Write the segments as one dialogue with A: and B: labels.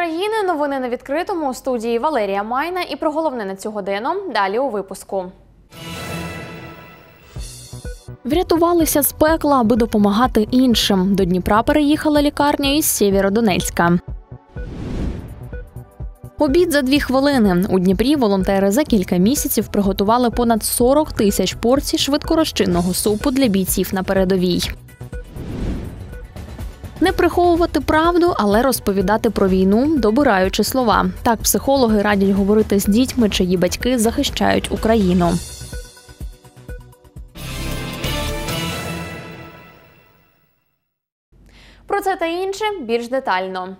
A: України. Новини на відкритому у студії Валерія Майна. І про головне на цю годину далі у випуску. Врятувалися з пекла, аби допомагати іншим. До Дніпра переїхала лікарня із Сєвєродонецька. Обід за дві хвилини. У Дніпрі волонтери за кілька місяців приготували понад 40 тисяч порцій швидкорозчинного супу для бійців на передовій. Не приховувати правду, але розповідати про війну, добираючи слова. Так психологи радять говорити з дітьми, чиї батьки захищають Україну. Про це та інше більш детально.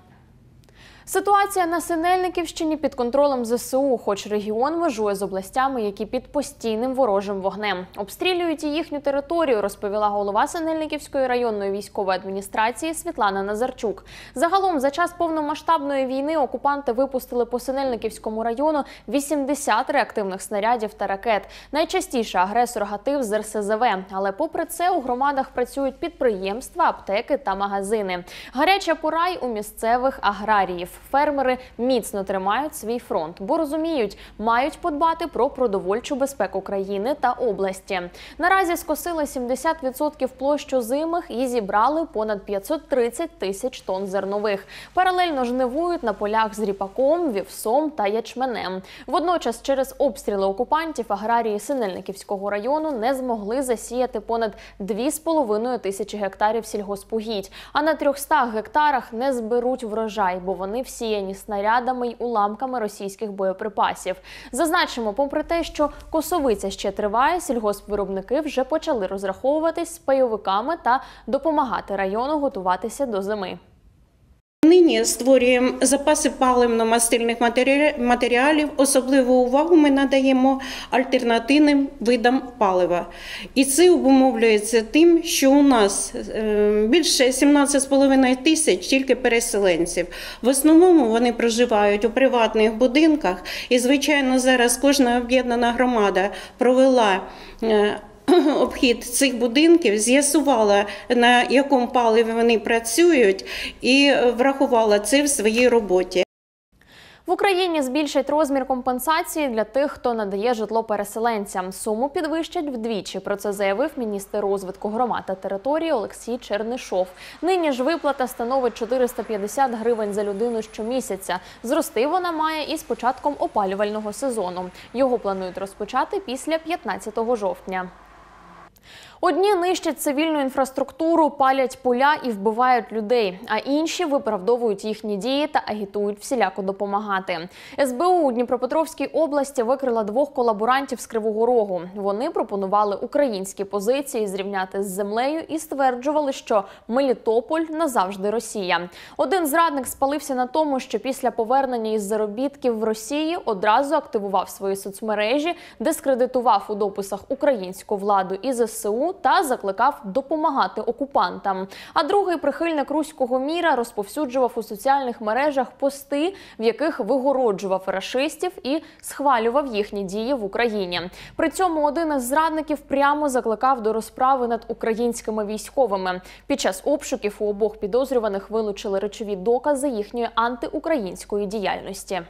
A: Ситуація на Синельниківщині під контролем ЗСУ, хоч регіон межує з областями, які під постійним ворожим вогнем обстрілюють і їхню територію, розповіла голова Синельниківської районної військової адміністрації Світлана Назарчук. Загалом за час повномасштабної війни окупанти випустили по Синельниківському району 80 реактивних снарядів та ракет. Найчастіше агресор гатив з РСЗВ. Але попри це у громадах працюють підприємства, аптеки та магазини. Гаряча пора й у місцевих аграріїв фермери міцно тримають свій фронт, бо розуміють, мають подбати про продовольчу безпеку країни та області. Наразі скосили 70% площ озимих і зібрали понад 530 тисяч тонн зернових. Паралельно жнивують на полях з ріпаком, вівсом та ячменем. Водночас, через обстріли окупантів, аграрії Синельниківського району не змогли засіяти понад 2,5 тисячі гектарів сільгоспугідь, а на 300 гектарах не зберуть врожай, бо вони всіяні снарядами й уламками російських боєприпасів. Зазначимо, попри те, що косовиця ще триває, сільгоспвиробники вже почали розраховуватись з пайовиками та допомагати району готуватися до зими.
B: Нині створюємо запаси паливно-мастильних матеріалів. Особливу увагу ми надаємо альтернативним видам палива. І це обумовлюється тим, що у нас е, більше 17,5 тисяч тільки переселенців. В основному вони проживають у приватних будинках, і, звичайно, зараз кожна об'єднана громада провела. Е, обхід цих будинків, з'ясувала, на якому паливі вони працюють, і врахувала це в своїй роботі.
A: В Україні збільшать розмір компенсації для тих, хто надає житло переселенцям. Суму підвищать вдвічі. Про це заявив міністр розвитку громад та території Олексій Чернишов. Нині ж виплата становить 450 гривень за людину щомісяця. Зрости вона має і з початком опалювального сезону. Його планують розпочати після 15 жовтня. Одні нищать цивільну інфраструктуру, палять поля і вбивають людей, а інші виправдовують їхні дії та агітують всіляко допомагати. СБУ у Дніпропетровській області викрила двох колаборантів з Кривого Рогу. Вони пропонували українські позиції зрівняти з землею і стверджували, що Мелітополь назавжди Росія. Один зрадник спалився на тому, що після повернення із заробітків в Росії одразу активував свої соцмережі, дискредитував у дописах українську владу і ЗСУ та закликав допомагати окупантам. А другий прихильник руського міра розповсюджував у соціальних мережах пости, в яких вигороджував рашистів і схвалював їхні дії в Україні. При цьому один із зрадників прямо закликав до розправи над українськими військовими. Під час обшуків у обох підозрюваних вилучили речові докази їхньої антиукраїнської діяльності.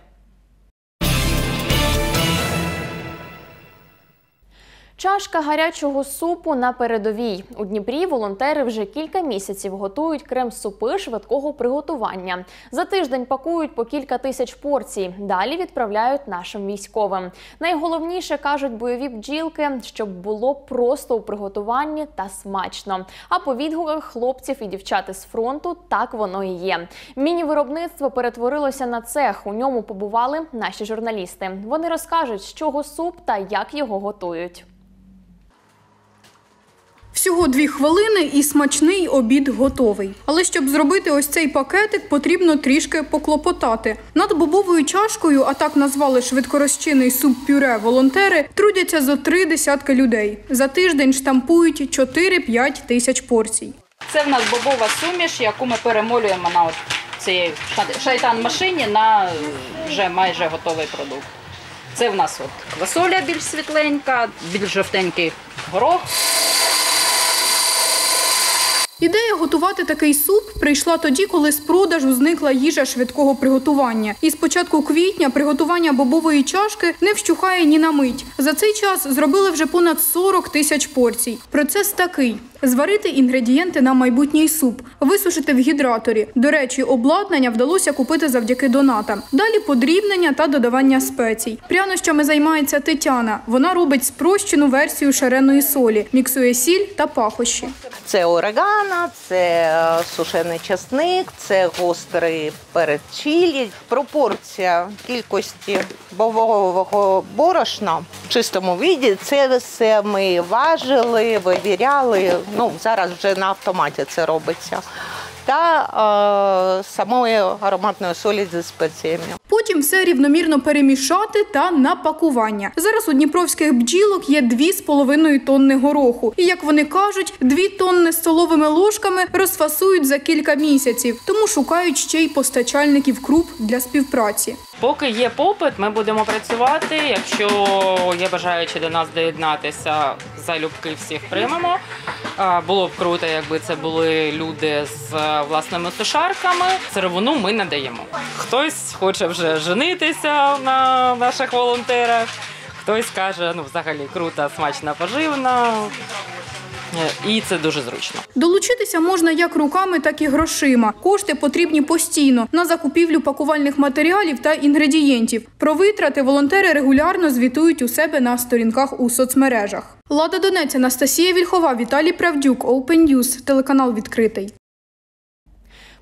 A: Чашка гарячого супу на передовій у Дніпрі. Волонтери вже кілька місяців готують крем-супи швидкого приготування. За тиждень пакують по кілька тисяч порцій. Далі відправляють нашим військовим. Найголовніше кажуть бойові бджілки, щоб було просто у приготуванні та смачно. А по відгуках хлопців і дівчат із фронту так воно і є. Міні-виробництво перетворилося на цех. У ньому побували наші журналісти. Вони розкажуть, з чого суп та як його готують.
C: Всього дві хвилини і смачний обід готовий. Але щоб зробити ось цей пакетик, потрібно трішки поклопотати. Над бобовою чашкою, а так назвали швидкорозчинний суп-пюре волонтери, трудяться зо три десятки людей. За тиждень штампують 4-5 тисяч порцій.
D: Це в нас бобова суміш, яку ми перемолюємо на цієї шайтан-машині на вже майже готовий продукт. Це в нас от квасоля більш світленька, більш жовтенький горох.
C: Ідея готувати такий суп прийшла тоді, коли з продажу зникла їжа швидкого приготування. І з початку квітня приготування бобової чашки не вщухає ні на мить. За цей час зробили вже понад 40 тисяч порцій. Процес такий: зварити інгредієнти на майбутній суп, висушити в гідраторі. До речі, обладнання вдалося купити завдяки донатам. Далі подрібнення та додавання спецій. Прянощами займається Тетяна. Вона робить спрощену версію шареної солі, міксує сіль та пахощі.
E: Це орегано, це е, сушений часник, це гострий перець. Пропорція кількості бобового борошна в чистому віді це все ми важили, вивіряли. Ну зараз вже на автоматі це робиться. Та самої ароматної солі зі спеціями.
C: Потім все рівномірно перемішати та на пакування. Зараз у дніпровських бджілок є 2,5 тонни гороху. І як вони кажуть, 2 тонни столовими ложками розфасують за кілька місяців, тому шукають ще й постачальників круп для співпраці.
F: Поки є попит, ми будемо працювати. Якщо є бажаючі до нас доєднатися, залюбки всіх приймемо. Було б круто, якби це були люди з е, власними сушарками. Сировину ми надаємо. Хтось хоче вже женитися на наших волонтерах, хтось каже, ну взагалі круто, смачно, поживно. Е, І це дуже зручно.
C: Долучитися можна як руками, так і грошима. Кошти потрібні постійно на закупівлю пакувальних матеріалів та інгредієнтів. Про витрати волонтери регулярно звітують у себе на сторінках у соцмережах. Лада Донець, Анастасія Вільхова, Віталій Правдюк, Open News, телеканал відкритий.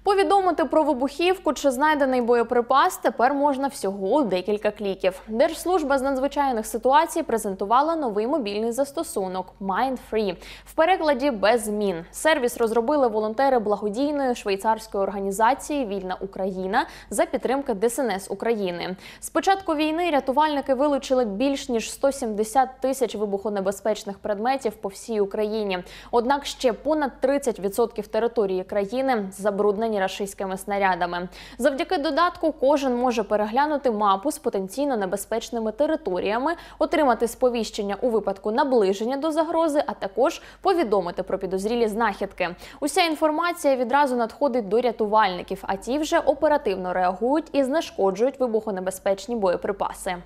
A: Повідомити про вибухівку чи знайдений боєприпас тепер можна всього у декілька кліків. Держслужба з надзвичайних ситуацій презентувала новий мобільний застосунок MindFree. В перекладі без змін. Сервіс розробили волонтери благодійної швейцарської організації Вільна Україна за підтримки ДСНС України. З початку війни рятувальники вилучили більш ніж 170 тисяч вибухонебезпечних предметів по всій Україні. Однак ще понад 30% території країни забруднені рашистськими снарядами. Завдяки додатку кожен може переглянути мапу з потенційно небезпечними територіями, отримати сповіщення у випадку наближення до загрози, а також повідомити про підозрілі знахідки. Уся інформація відразу надходить до рятувальників, а ті вже оперативно реагують і знешкоджують вибухонебезпечні боєприпаси.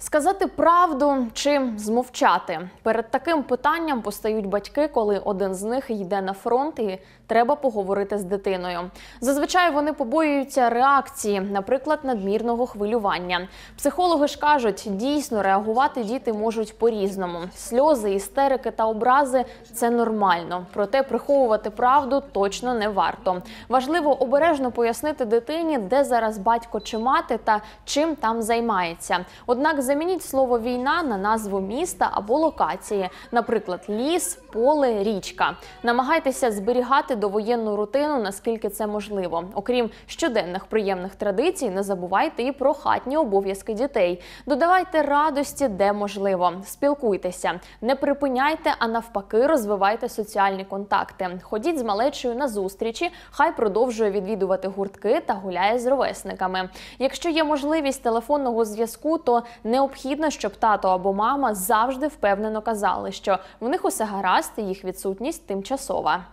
A: Сказати правду чи змовчати перед таким питанням постають батьки, коли один з них йде на фронт і треба поговорити з дитиною. Зазвичай вони побоюються реакції, наприклад, надмірного хвилювання. Психологи ж кажуть, дійсно реагувати діти можуть по-різному. Сльози, істерики та образи це нормально. Проте приховувати правду точно не варто. Важливо обережно пояснити дитині, де зараз батько чи мати та чим там займається. Однак замініть слово війна на назву міста або локації, наприклад, ліс, поле, річка. Намагайтеся зберігати довоєнну рутину, наскільки це можливо. Окрім щоденних приємних традицій, не забувайте і про хатні обов'язки дітей. Додавайте радості, де можливо. Спілкуйтеся, не припиняйте, а навпаки, розвивайте соціальні контакти. Ходіть з малечою на зустрічі, хай продовжує відвідувати гуртки та гуляє з ровесниками. Якщо є можливість телефонного зв'язку, то необхідно, щоб тато або мама завжди впевнено казали, що в них усе гаразд, і їх відсутність тимчасова.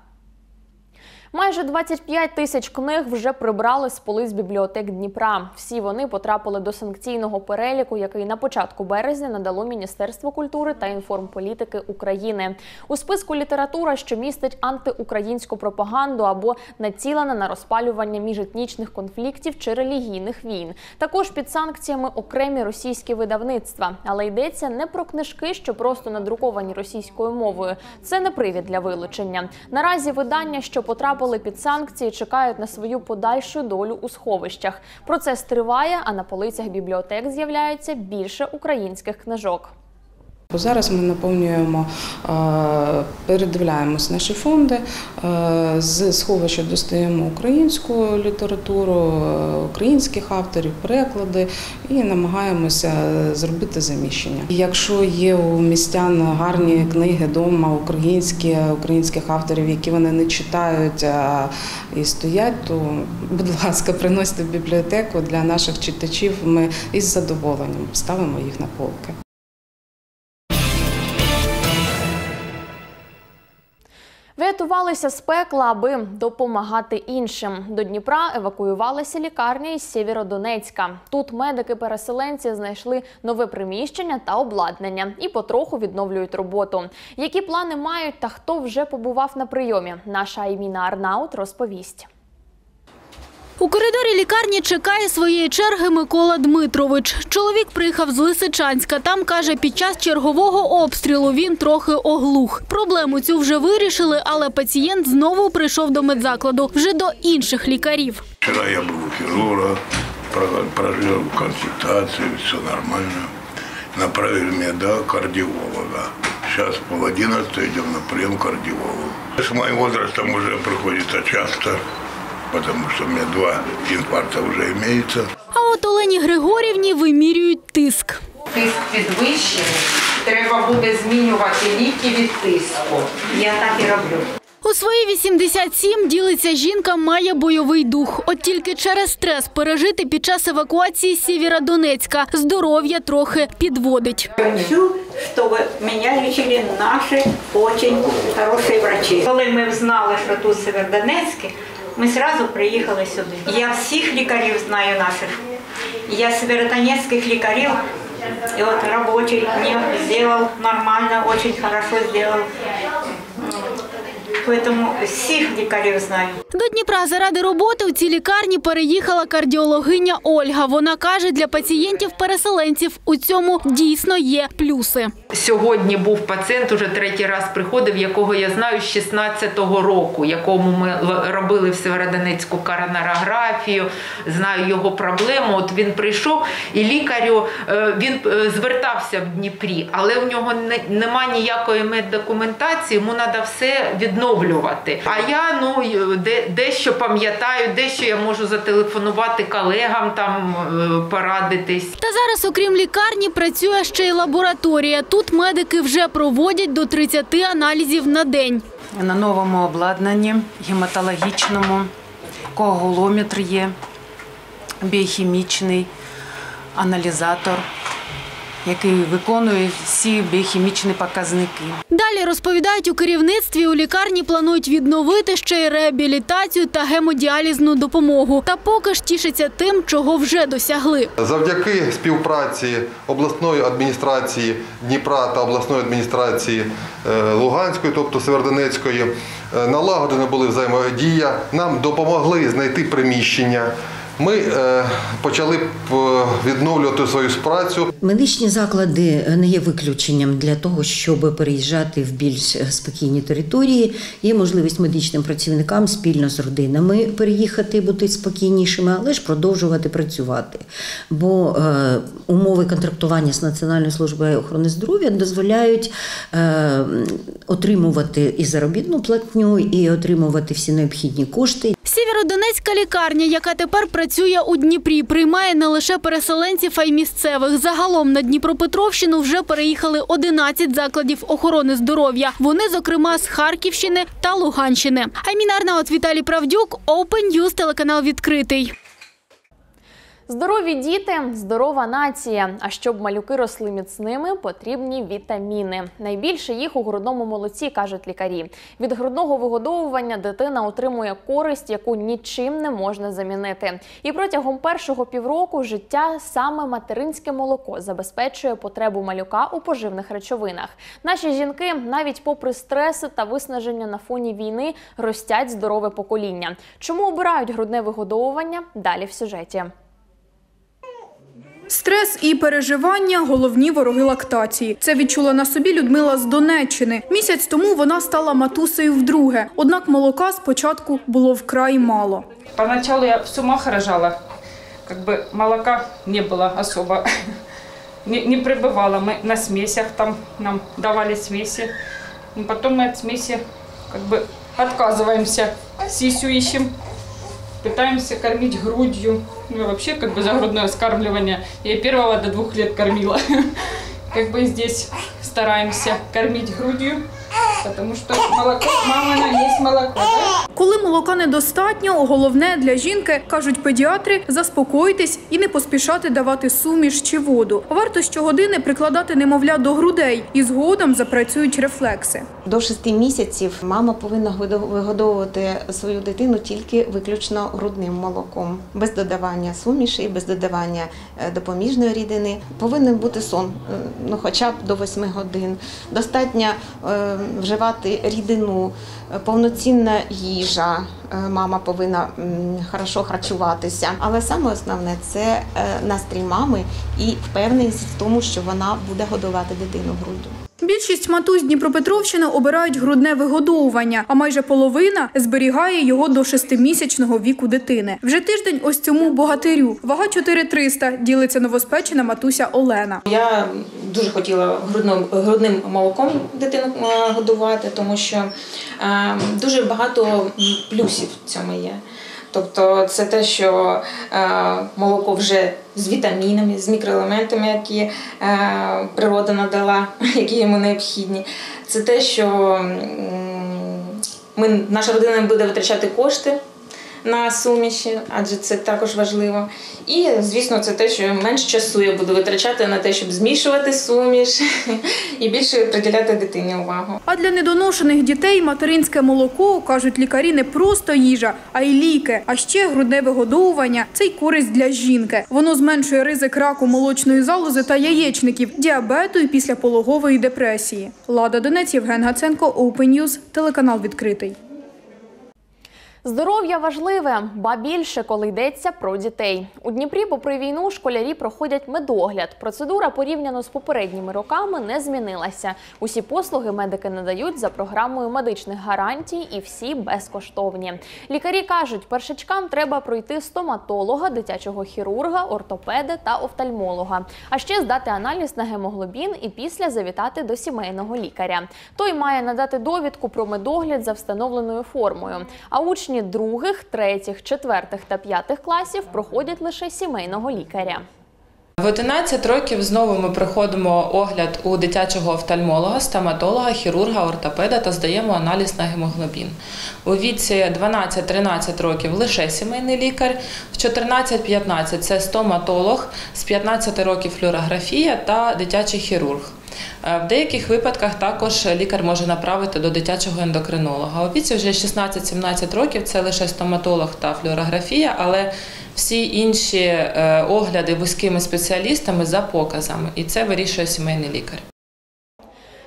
A: Майже 25 тисяч книг вже прибрали з полиць бібліотек Дніпра. Всі вони потрапили до санкційного переліку, який на початку березня надало Міністерство культури та інформполітики України. У списку література, що містить антиукраїнську пропаганду або націлена на розпалювання міжетнічних конфліктів чи релігійних війн. Також під санкціями окремі російські видавництва. Але йдеться не про книжки, що просто надруковані російською мовою. Це не привід для вилучення. Наразі видання, що потрапили під санкції, чекають на свою подальшу долю у сховищах. Процес триває, а на полицях бібліотек з'являється більше українських книжок.
G: Зараз ми наповнюємо, е, передивляємось наші фонди, е, з сховища достаємо українську літературу, е, українських авторів, переклади і намагаємося зробити заміщення. Якщо є у містян гарні книги вдома, українські, українських авторів, які вони не читають а і стоять, то будь ласка, приносьте в бібліотеку для наших читачів. Ми із задоволенням ставимо їх на полки.
A: Врятувалися з пекла, аби допомагати іншим. До Дніпра евакуювалася лікарня із Сєвєродонецька. Тут медики-переселенці знайшли нове приміщення та обладнання і потроху відновлюють роботу. Які плани мають та хто вже побував на прийомі? Наша Айміна Арнаут розповість.
H: У коридорі лікарні чекає своєї черги Микола Дмитрович. Чоловік приїхав з Лисичанська. Там, каже, під час чергового обстрілу він трохи оглух. Проблему цю вже вирішили, але пацієнт знову прийшов до медзакладу вже до інших лікарів.
I: Вчера я был у хирурга, про- прожил консультацию, все нормально. Направили меня до кардиолога. Сейчас пол одиннадцатого идем на прием к кардиологу. С моим возрастом уже приходится часто, потому что у меня два инфаркта уже имеется.
H: А от Олені Григорівні вимірюють тиск.
J: Тиск підвищений, треба буде змінювати ліки від тиску. Я так і роблю.
H: У свої 87 ділиться жінка має бойовий дух. От тільки через стрес пережити під час евакуації з Сєвєродонецька здоров'я трохи підводить.
K: Всю, чтобы меня лечили наши очень хорошие врачи. Коли ми знали, що тут Северодонецьке, ми одразу приїхали сюди. Я всіх лікарів знаю наших. Я северодонецьких лікарів, і от робочий мне сделал нормально, очень хорошо сделал. Поэтому всіх лікарів знаю.
H: До Дніпра заради роботи у цій лікарні переїхала кардіологиня Ольга. Вона каже, для пацієнтів-переселенців у цьому дійсно є плюси.
J: Сьогодні був пацієнт, уже третій раз приходив, якого я знаю з 16-го року, якому ми робили в Северодонецьку коронарографію, знаю його проблему. От він прийшов, і лікарю е, він е, звертався в Дніпрі, але в нього не, нема ніякої меддокументації, йому треба все відновлювати. А я ну де, дещо пам'ятаю, дещо я можу зателефонувати колегам, там е, порадитись.
H: Та зараз, окрім лікарні, працює ще й лабораторія. Тут медики вже проводять до 30 аналізів на день.
L: на новому обладнанні гематологічному, коагулометр є, біохімічний аналізатор, який виконує всі біохімічні показники.
H: Далі розповідають у керівництві, у лікарні планують відновити ще й реабілітацію та гемодіалізну допомогу. Та поки ж тішиться тим, чого вже досягли.
M: Завдяки співпраці обласної адміністрації Дніпра та обласної адміністрації е, Луганської, тобто Северодонецької, е, налагоджена були взаємодія. Нам допомогли знайти приміщення. Ми е, почали е, відновлювати свою працю.
N: Медичні заклади не є виключенням для того, щоб переїжджати в більш спокійні території. Є можливість медичним працівникам спільно з родинами переїхати, бути спокійнішими, але ж продовжувати працювати. Бо е, умови контрактування з Національною службою охорони здоров'я дозволяють е, отримувати і заробітну платню, і отримувати всі необхідні кошти.
H: Сєвєродонецька лікарня, яка тепер працює у Дніпрі, приймає не лише переселенців, а й місцевих. Загалом на Дніпропетровщину вже переїхали 11 закладів охорони здоров'я. Вони, зокрема, з Харківщини та Луганщини. Аймінарна от Віталій Правдюк, Open News, телеканал відкритий.
A: Здорові діти здорова нація. А щоб малюки росли міцними, потрібні вітаміни. Найбільше їх у грудному молоці кажуть лікарі. Від грудного вигодовування дитина отримує користь, яку нічим не можна замінити. І протягом першого півроку життя саме материнське молоко забезпечує потребу малюка у поживних речовинах. Наші жінки, навіть попри стреси та виснаження на фоні війни, ростять здорове покоління. Чому обирають грудне вигодовування? Далі в сюжеті.
C: Стрес і переживання головні вороги лактації. Це відчула на собі Людмила з Донеччини. Місяць тому вона стала матусею вдруге. Однак молока спочатку було вкрай мало.
F: Поначалу я всю мах рожала, как бы молока не было особо, не, не прибывало. Мы на смесях там нам давали смеси, Но потом мы от смеси как бы отказываемся, сисю ищем, пытаемся кормить грудью. Ну и вообще как бы за грудное скармливание. Я первого до двух лет кормила. Как бы здесь стараемся кормить грудью, потому что молоко, мама, она есть молоко, да?
C: Коли молока недостатньо, головне для жінки, кажуть педіатри, заспокоїтись і не поспішати давати суміш чи воду. Варто щогодини прикладати немовля до грудей і згодом запрацюють рефлекси.
O: До шести місяців мама повинна вигодовувати свою дитину тільки виключно грудним молоком, без додавання суміші, без додавання е, допоміжної рідини. Повинен бути сон, е, ну хоча б до 8 годин. Достатньо е, вживати рідину, е, повноцінна їжа. Е, Мама повинна хорошо харчуватися. Але саме основне це е, настрій мами і впевненість в тому, що вона буде годувати дитину груддю.
C: Більшість матусь Дніпропетровщини обирають грудне вигодовування, а майже половина зберігає його до шестимісячного віку дитини. Вже тиждень ось цьому богатирю. Вага 4300, ділиться новоспечена матуся Олена.
P: Я дуже хотіла грудним, грудним молоком дитину е, годувати, тому що е, дуже багато плюсів в цьому є. Тобто це те, що е, молоко вже з вітамінами, з мікроелементами, які е, природа надала, які йому необхідні. Це те, що ми, наша родина буде витрачати кошти на суміші, адже це також важливо. І, звісно, це те, що менш часу я буду витрачати на те, щоб змішувати суміш і більше приділяти дитині увагу.
C: А для недоношених дітей материнське молоко, кажуть лікарі, не просто їжа, а й ліки. А ще грудне вигодовування це й користь для жінки. Воно зменшує ризик раку молочної залози та яєчників, діабету і післяпологової депресії. Лада Донець, Євген Гаценко, Open News, телеканал відкритий.
A: Здоров'я важливе, ба більше, коли йдеться про дітей. У Дніпрі, попри війну, школярі проходять медогляд. Процедура порівняно з попередніми роками не змінилася. Усі послуги медики надають за програмою медичних гарантій і всі безкоштовні. Лікарі кажуть, першачкам треба пройти стоматолога, дитячого хірурга, ортопеда та офтальмолога. А ще здати аналіз на гемоглобін і після завітати до сімейного лікаря. Той має надати довідку про медогляд за встановленою формою. А учні других, третіх, четвертих та п'ятих класів проходять лише сімейного лікаря.
Q: В 11 років знову ми проходимо огляд у дитячого офтальмолога, стоматолога, хірурга, ортопеда та здаємо аналіз на гемоглобін. У віці 12-13 років лише сімейний лікар, в 14-15 це стоматолог, з 15 років флюорографія та дитячий хірург. Е, В деяких випадках також лікар може направити до дитячого ендокринолога. У віці вже 16-17 років це лише стоматолог та флюорографія, але всі інші е, огляди вузькими спеціалістами за показами, і це вирішує сімейний лікар.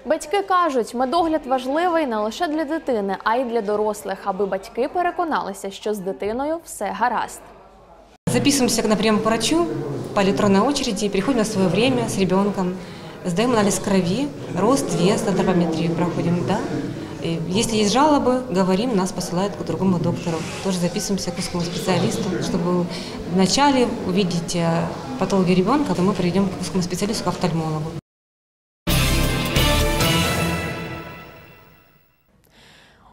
A: Батьки кажуть, медогляд важливий не лише для дитини, а й для дорослих, аби батьки переконалися, що з дитиною все гаразд.
R: Записываемся на прием к врачу по электронной очереди, приходим на свое время с ребенком, сдаем анализ крови, рост, вес, антропометрию проходим, да. И Если есть жалобы, говорим, нас посылают к другому доктору. Тоже записываемся к узкому специалисту, чтобы вначале увидеть э, патологию ребенка, то мы придем к узкому специалисту, к офтальмологу.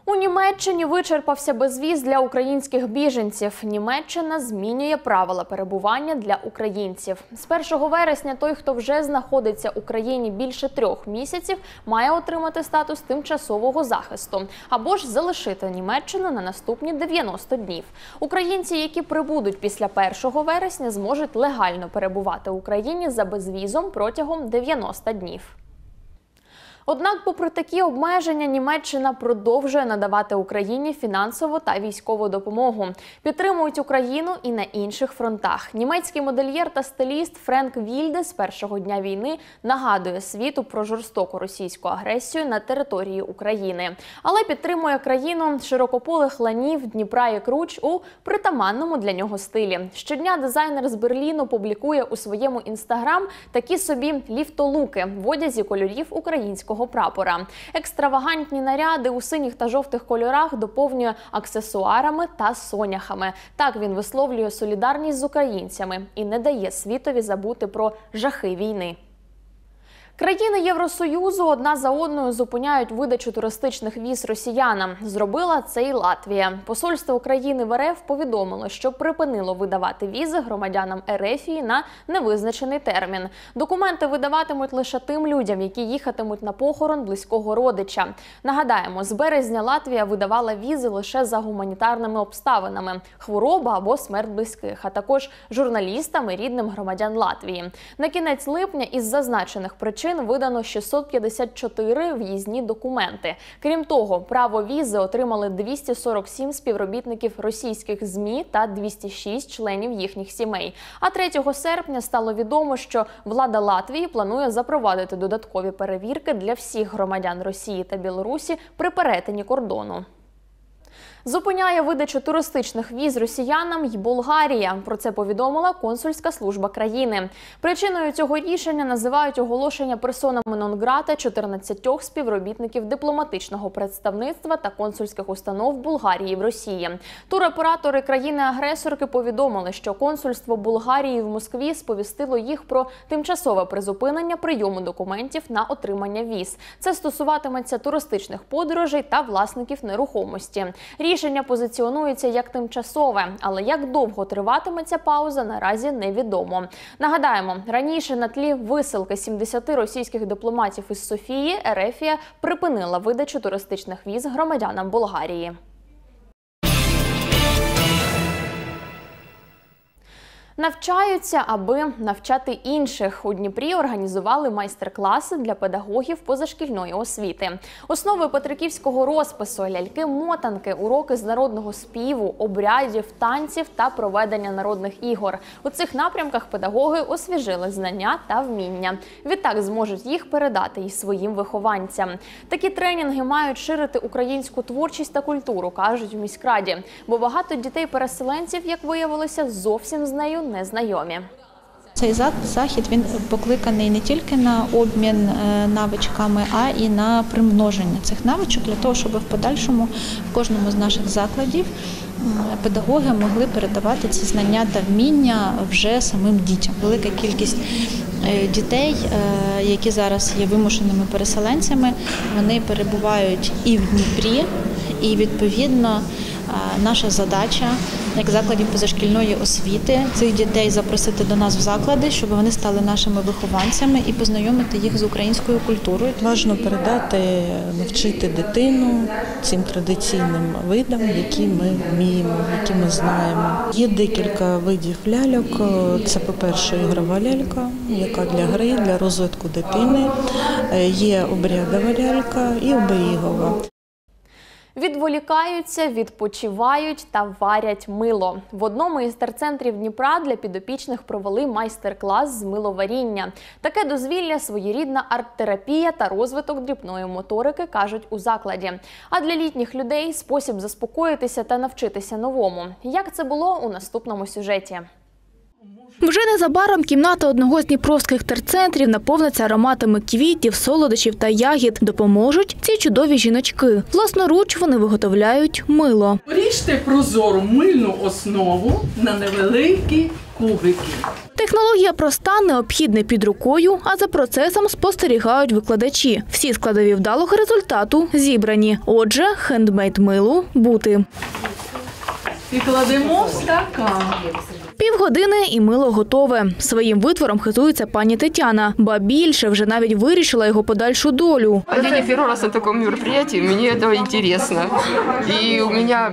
A: У Німеччині вичерпався безвіз для українських біженців. Німеччина змінює правила перебування для українців. З 1 вересня той, хто вже знаходиться в Україні більше трьох місяців, має отримати статус тимчасового захисту або ж залишити Німеччину на наступні 90 днів. Українці, які прибудуть після 1 вересня, зможуть легально перебувати в Україні за безвізом протягом 90 днів. Однак, попри такі обмеження, Німеччина продовжує надавати Україні фінансову та військову допомогу. Підтримують Україну і на інших фронтах. Німецький модельєр та стиліст Френк Вільде з першого дня війни нагадує світу про жорстоку російську агресію на території України, але підтримує країну широкополих ланів Дніпра і Круч у притаманному для нього стилі. Щодня дизайнер з Берліну публікує у своєму інстаграм такі собі ліфтолуки в одязі кольорів українського прапора. Екстравагантні наряди у синіх та жовтих кольорах доповнює аксесуарами та соняхами. Так він висловлює солідарність з українцями і не дає світові забути про жахи війни. Країни Євросоюзу одна за одною зупиняють видачу туристичних віз росіянам. Зробила це і Латвія. Посольство України в РФ повідомило, що припинило видавати візи громадянам Ерефії на невизначений термін. Документи видаватимуть лише тим людям, які їхатимуть на похорон близького родича. Нагадаємо, з березня Латвія видавала візи лише за гуманітарними обставинами: хвороба або смерть близьких, а також журналістам і рідним громадян Латвії. На кінець липня із зазначених причин видано 654 в'їзні документи. Крім того, право візи отримали 247 співробітників російських змі та 206 членів їхніх сімей. А 3 серпня стало відомо, що влада Латвії планує запровадити додаткові перевірки для всіх громадян Росії та Білорусі при перетині кордону. Зупиняє видачу туристичних віз росіянам й Болгарія. Про це повідомила консульська служба країни. Причиною цього рішення називають оголошення персонами нон-грата 14 співробітників дипломатичного представництва та консульських установ Болгарії в Росії. Туроператори країни-агресорки повідомили, що консульство Болгарії в Москві сповістило їх про тимчасове призупинення прийому документів на отримання віз. Це стосуватиметься туристичних подорожей та власників нерухомості. Рішення позиціонується як тимчасове, але як довго триватиме ця пауза, наразі невідомо. Нагадаємо, раніше на тлі висилки 70 російських дипломатів із Софії Ерефія припинила видачу туристичних віз громадянам Болгарії. Навчаються, аби навчати інших. У Дніпрі організували майстер-класи для педагогів позашкільної освіти. Основи петриківського розпису, ляльки-мотанки, уроки з народного співу, обрядів, танців та проведення народних ігор. У цих напрямках педагоги освіжили знання та вміння. Відтак зможуть їх передати і своїм вихованцям. Такі тренінги мають ширити українську творчість та культуру, кажуть у міськраді. Бо багато дітей-переселенців, як виявилося, зовсім з нею не знайомі.
S: Цей захід він покликаний не тільки на обмін е, навичками, а і на примноження цих навичок для того, щоб в подальшому в кожному з наших закладів педагоги могли передавати ці знання та вміння вже самим дітям. Велика кількість е, дітей, е, які зараз є вимушеними переселенцями, вони перебувають і в Дніпрі, і відповідно наша задача як закладів позашкільної освіти цих дітей запросити до нас в заклади, щоб вони стали нашими вихованцями і познайомити їх з українською культурою.
T: Важно передати, навчити дитину цим традиційним видам, які ми вміємо, які ми знаємо. Є декілька видів ляльок. Це, по-перше, ігрова лялька, яка для гри, для розвитку дитини. Е, Є обрядова лялька і оберігова.
A: Відволікаються, відпочивають та варять мило. В одному із терцентрів Дніпра для підопічних провели майстер-клас з миловаріння. Таке дозвілля своєрідна арт-терапія та розвиток дрібної моторики кажуть у закладі. А для літніх людей спосіб заспокоїтися та навчитися новому. Як це було у наступному сюжеті?
H: Вже незабаром кімната одного з дніпровських терцентрів наповниться ароматами квітів, солодощів та ягід. Допоможуть ці чудові жіночки. Власноруч вони виготовляють мило.
U: Ріжте прозору мильну основу на невеликі кубики.
H: Технологія проста, необхідна під рукою, а за процесом спостерігають викладачі. Всі складові вдалого результату зібрані. Отже, хендмейд милу бути.
U: І кладемо в стакан.
H: Півгодини і мило готове. Своїм витвором хизується пані Тетяна, ба більше вже навіть вирішила його подальшу долю.
V: Я не первый раз на таком мероприятии, мне это интересно. И у меня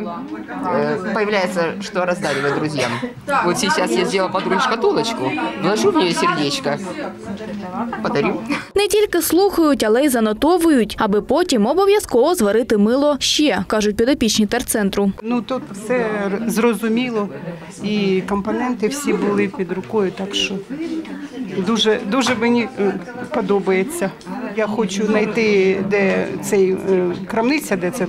V: э, появляется, что раздаривать друзьям. Вот сейчас я сделала подруге шкатулочку, вложу в нее сердечко, подарю.
H: Не тільки слухають, але й занотовують, аби потім обов'язково зварити мило ще, кажуть підопічні терцентру.
W: Ну тут все р- зрозуміло, і компоненти всі були під рукою, так що дуже, дуже мені е, подобається. Я хочу знайти, де цей е, крамниця, де це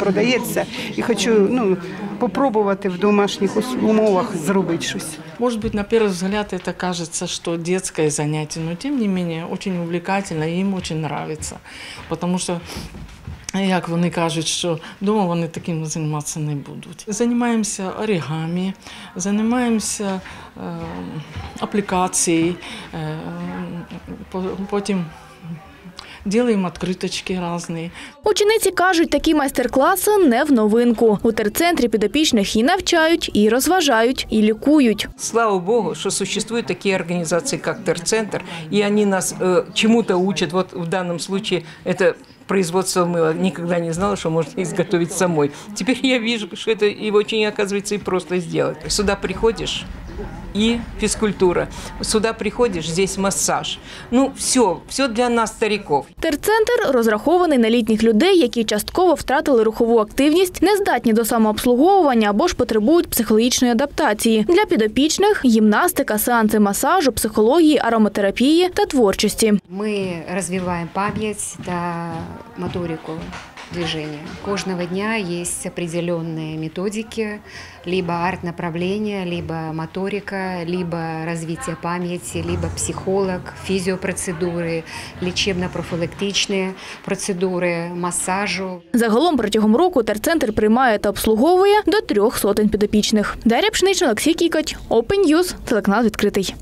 W: продається, і хочу ну, попробувати в домашніх ус- умовах зробити щось.
U: Может быть, на первый взгляд это кажется, что детское занятие, но тем не менее очень увлекательно, и им очень нравится. Потому що як вони кажуть, що вдома вони таким займатися не будуть. Займаємося оригамі, займаємося е, аплікацією, е, по- потім делаем открыточки разные.
X: Учениці кажуть, такі майстер-класи не в новинку. У терцентрі підопічних і навчають, і розважають, і лікують.
Y: Слава Богу, что существуют такие организации, как Терцентр, и они нас э, чему-то учат. Вот в данном случае это производство мыла. Никогда не знала, что можно изготовить самой. Теперь я вижу, что это и очень, оказывается, и просто сделать. Сюда приходишь, и физкультура. Сюда приходишь, здесь массаж. Ну, все, все для нас, стариков.
X: Терцентр розрахований на літніх людей, які частково втратили рухову активність, не здатні до самообслуговування або ж потребують психологічної адаптації. Для підопічних гімнастика, сеанси масажу, психології, ароматерапії та творчості.
Z: Мы развиваем память да моторику движения. Кожного дня есть определенные методики, либо арт-направление, либо моторика, либо развитие памяти, либо психолог, физиопроцедуры, лечебно-профилактичные процедуры, массажу.
X: Загалом протягом року терцентр приймає та обслуговує до трьох сотень підопічних. Дар'я Пшнична, Олексій Кікать, Open News, телеканал відкритий.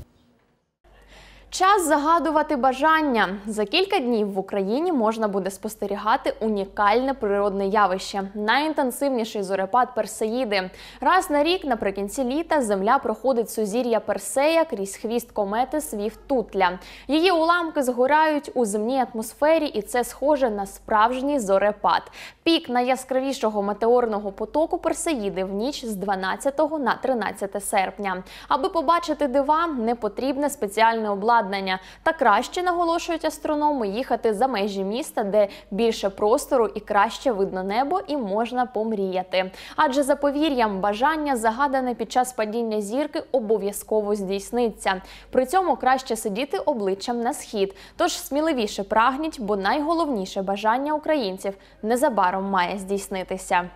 A: Час загадувати бажання. За кілька днів в Україні можна буде спостерігати унікальне природне явище найінтенсивніший зорепад Персеїди. Раз на рік, наприкінці літа, земля проходить сузір'я Персея крізь хвіст комети Свіфтутля. Її уламки згорають у земній атмосфері, і це схоже на справжній зорепад. Пік найяскравішого метеорного потоку Персеїди в ніч з 12 на 13 серпня. Аби побачити дива, не потрібне спеціальне обладнання. Та краще наголошують астрономи їхати за межі міста, де більше простору і краще видно небо, і можна помріяти. Адже за повір'ям, бажання загадане під час падіння зірки обов'язково здійсниться. При цьому краще сидіти обличчям на схід. Тож сміливіше прагніть, бо найголовніше бажання українців незабаром має здійснитися.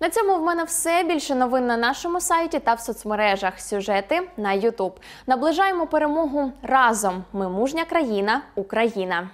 A: На цьому в мене все більше новин на нашому сайті та в соцмережах. Сюжети на Ютуб. Наближаємо перемогу разом. Ми мужня країна, Україна.